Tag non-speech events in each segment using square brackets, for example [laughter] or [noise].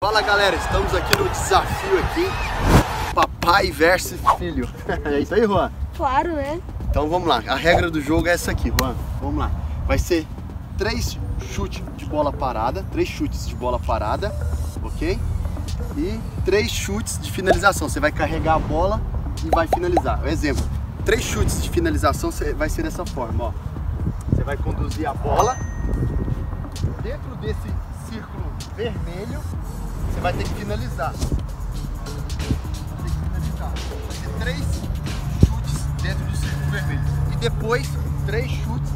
Fala galera, estamos aqui no desafio aqui Papai versus filho. [laughs] É isso aí, Juan? Claro, né? Então vamos lá, a regra do jogo é essa aqui, Juan. Vamos lá, vai ser três chutes de bola parada Três chutes de bola parada, ok? E três chutes de finalização. Você vai carregar a bola e vai finalizar. Exemplo, três chutes de finalização vai ser dessa forma, ó. Você vai conduzir a bola Dentro desse círculo vermelho você vai ter que finalizar. Vai ter que finalizar. Vai ter três chutes dentro do círculo vermelho. E depois, três chutes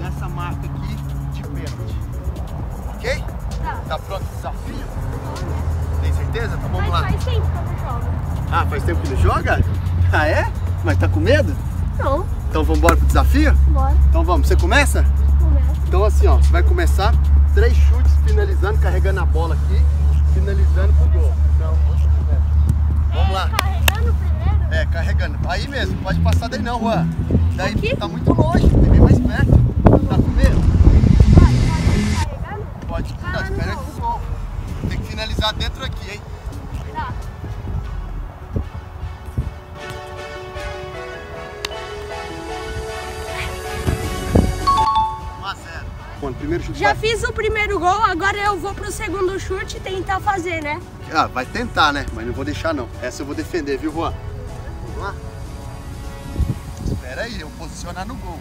nessa marca aqui de pênalti. Ok? Tá. Tá pronto o desafio? Tem certeza? Então vamos Mas lá. faz tempo que eu não jogo. Ah, faz tempo que não joga? Ah, é? Mas tá com medo? Não, Então vamos embora pro desafio? bora. Então vamos, você começa? Começa. Então assim, ó, você vai começar três chutes finalizando, carregando a bola aqui, finalizando pro gol. Então, vamos lá. Carregando primeiro? É, carregando. Aí mesmo, pode passar daí não, Juan. Daí Aqui? tá muito longe, tem que vir mais perto. Tá com medo? Vai, vai, carregando? Pode. Não, espera não. aqui pro gol. Tem que finalizar dentro aqui, hein? Tá. Primeiro chute. Já fiz o primeiro gol, agora eu vou pro segundo chute e tentar fazer, né? Ah, vai tentar, né? Mas não vou deixar não. Essa eu vou defender, viu, Juan? Vamos lá? Espera aí, eu vou posicionar no gol.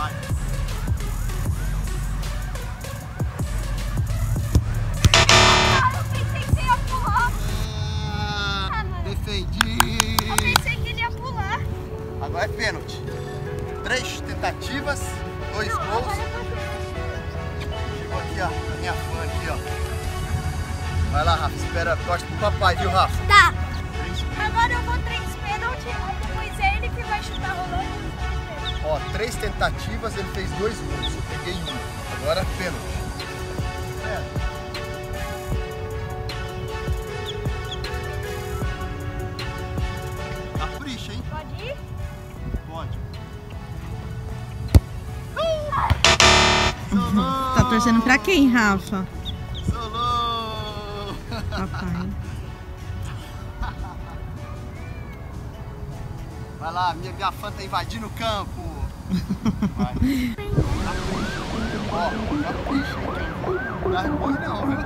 Vai. Ah, eu pensei que você ia pular. Ah, não. defendi. Eu pensei que ele ia pular. Agora é pênalti. Três tentativas, dois Não, gols. tô Chegou aqui, ó, a minha fã aqui, ó. Vai lá, Rafa, espera, torce pro papai, viu, Rafa? Tá. Ó, três tentativas, ele fez dois gols, eu peguei um. Agora pênalti. É. Capricha, hein? Pode ir? Pode. Tá torcendo pra quem, Rafa? Solou! Papai. Vai lá, minha gafã tá invadindo o campo. Vai. Ó, capricha, hein? Não é ruim não, viu?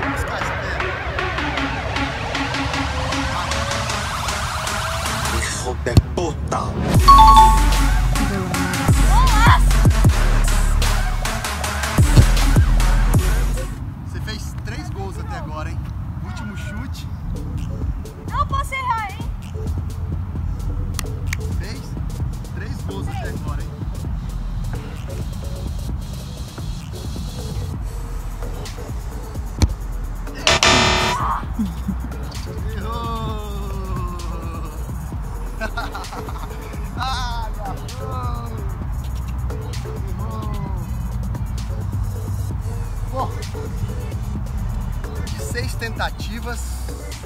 Vou buscar esse pé. Hijo de puta. Agora, hein? Ah! Bom, de seis tentativas,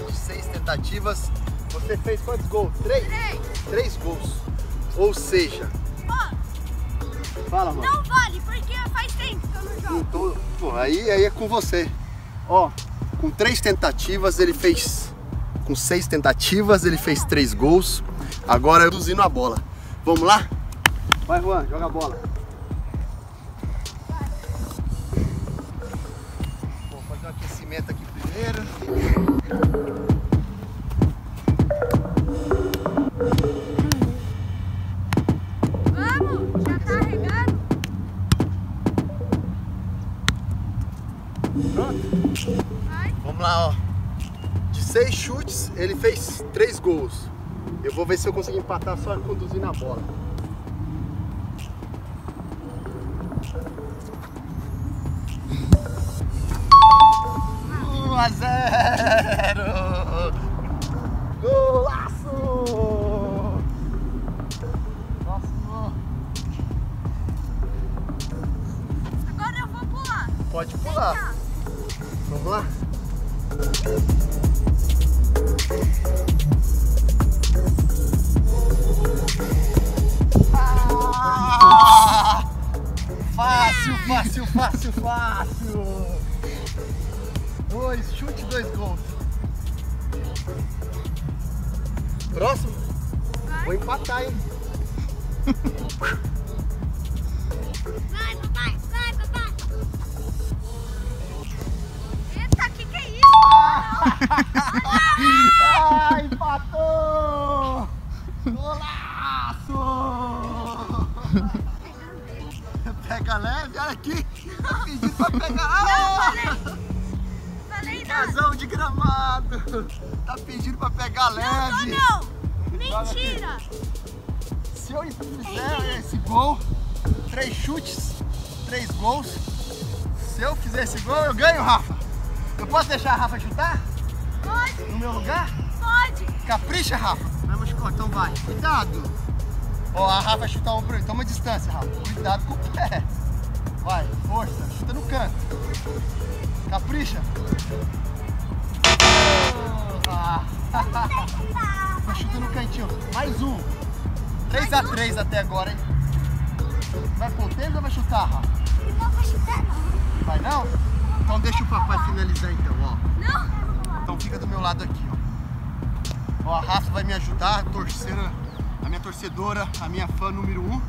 de seis tentativas, você fez quantos gols? Três? Três. Três gols. Ou seja, fala, mano. não vale, porque faz tempo que eu não jogo. Tô- Pô, aí, aí é com você. Ó, com três tentativas ele fez. Com seis tentativas ele fez três gols. Agora eu reduzindo a bola. Vamos lá? Vai, Juan, joga a bola. Vou fazer um aquecimento aqui primeiro. lá, ó. De seis chutes, ele fez três gols. Eu vou ver se eu consigo empatar só conduzindo a bola. Um a zero! Golaço! Agora eu vou pular. Pode pular. Vamos lá? Ah! Fácil, fácil, fácil, fácil. Dois chute, dois gols. Próximo? Vai. Vou empatar, hein? Vai, papai, vai, papai. Ah, empatou! Golaço! Pega leve, olha aqui. Tá pedindo pra pegar. Ah! Falei não. Casão de gramado. Tá pedindo pra pegar Não, leve. não, não. Mentira. Se eu fizer esse gol, três chutes, três gols. Se eu fizer esse gol, eu ganho, Rafa. Eu posso deixar a Rafa chutar Pode, no meu lugar? pode. Capricha, Rafa. Vai então vai. Cuidado. Ó, a Rafa vai chutar um pro ele. Toma distância, Rafa. Cuidado com o pé. Vai, força. Chuta no canto. Capricha. Ah. Chuta no cantinho. Mais um. 3x3 até agora, hein? Vai tênis ou vai chutar, Rafa? Não vou chutar, não. Vai não? Então deixa o papai finalizar então, ó. Não? Então fica do meu lado aqui, ó. A Rafa vai me ajudar, a torcedora, a minha torcedora, a minha fã número um.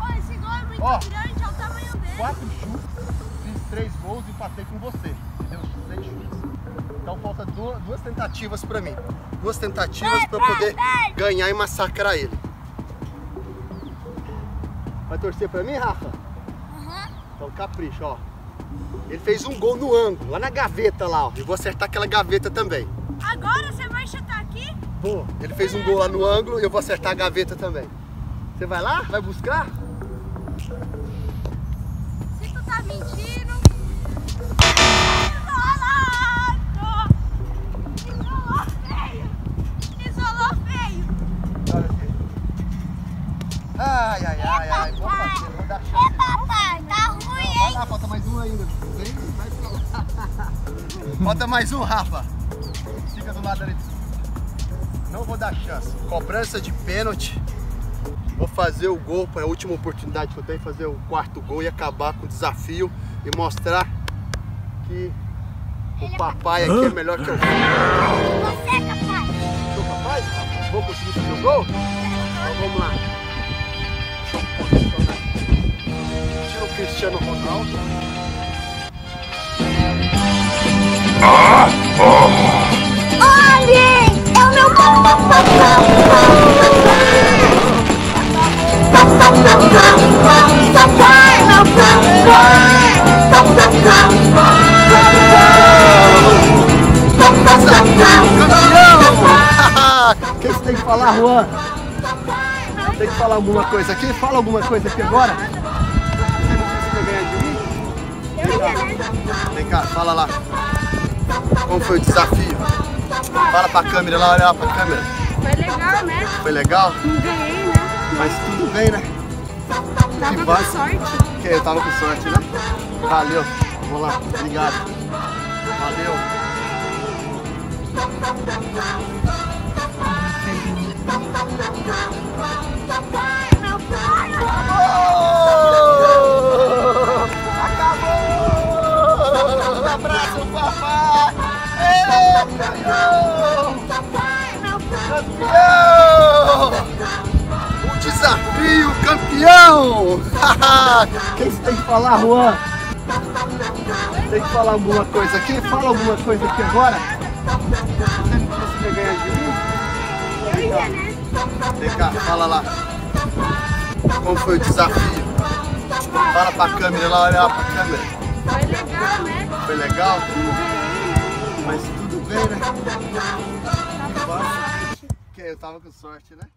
Ó, esse gol é muito Ó. grande, é o tamanho dele. Quatro chutes, fiz três gols e empatei com você. Deu seis chutes. Então falta duas, duas tentativas pra mim. Duas tentativas pra eu poder ganhar e massacrar ele. Vai torcer pra mim, Rafa? Então capricha, ó. Ele fez um gol no ângulo, lá na gaveta lá, ó. Eu vou acertar aquela gaveta também. Agora você? Vou. Ele fez um gol lá no ângulo e eu vou acertar a gaveta também. Você vai lá? Vai buscar? Se tu tá mentindo. Isolado! Isolou feio! Isolou feio! Ai, ai, ai, ai. Vou fazer, vou dar É, chance. papai, tá ruim, Vai lá, falta mais um ainda. Vem, vai pra lá. Falta mais um, Rafa. Fica do lado ali. Não vou dar chance. Cobrança de pênalti. Vou fazer o gol, é a última oportunidade que eu tenho, fazer o quarto gol e acabar com o desafio e mostrar que o papai aqui é melhor que eu. Você é capaz! Sou capaz? Vou conseguir fazer o gol? Então vamos lá. Tira o Cristiano Ronaldo. Olhem! Campeão! [laughs] Quem você tem que falar, Juan? Tem que falar alguma coisa aqui? Fala alguma coisa aqui agora. Ia, né? Vem cá, fala lá. Como foi o desafio? Fala pra câmera lá, olha lá pra câmera. Foi legal, né? Foi legal? Não ganhei, né? Mas tudo bem, né? Tava com sorte. Que eu tava com sorte, né? Valeu. Vamos lá. Obrigado. Valeu. Meu pai! Acabou! Acabou! Um abraço, papai! Campeão! [laughs] Quem você tem que falar, Juan? Tem que falar alguma coisa aqui? Fala alguma coisa aqui agora. Você não precisa ganhar de mim? Ia, né? Vem cá, fala lá. Como foi o desafio? Fala pra câmera lá, olha lá pra câmera. Foi legal, né? Foi legal? Não? Mas tudo bem, né? Sorte. Que eu tava com sorte, né?